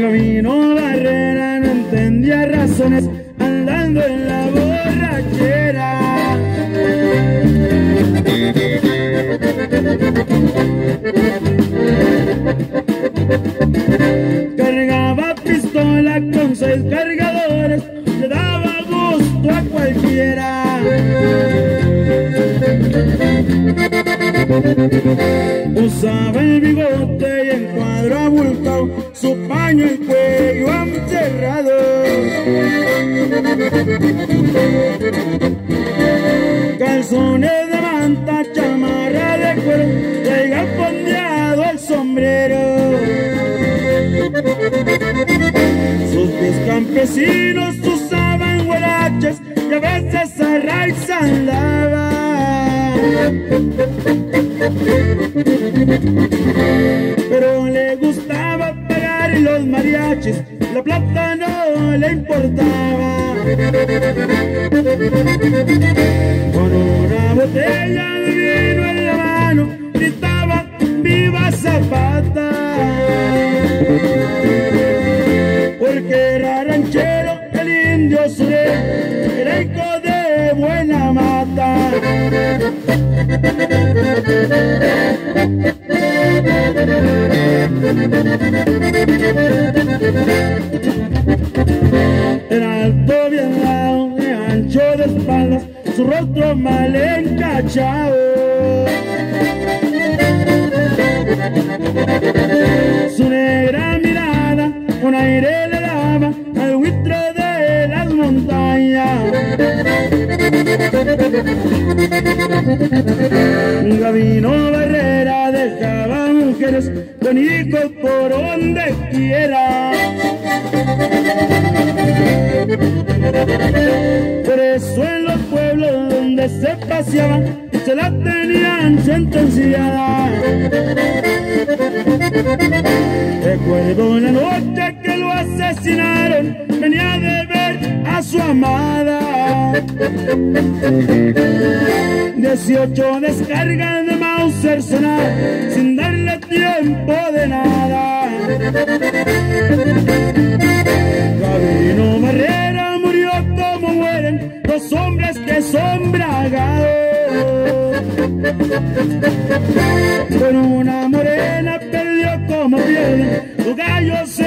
Camino Barrera no entendía razones andando en la borrachera. Cargaba pistola con seis cargadores, le daba gusto a cualquiera. Usaba el su paño y cuello encerrado. Calzones de manta, chamarra de cuero, traiga fondeado el sombrero. Sus pies campesinos usaban guaraches y a veces a raíz andaba. Mariachis, la plata no le importaba. Con una botella de vino en la mano, gritaba ¡Viva Zapata! Porque era ranchero, el indio Sure, era hijo de buena mata. Era alto, bien dado, de ancho de espaldas, su rostro mal encachado. Su negra mirada, un aire le daba al buitre de las montañas. Gabino Barrera dejaba mujeres con por donde quiera. Por eso en los pueblos donde se paseaba se la tenían sentenciada. Recuerdo la noche que lo asesinaron, venía de ver a su amada. 18 descargas de Mauser sonar sin darle tiempo de nada. Los hombres que son bragados. Con una morena perdió como pierden los gallos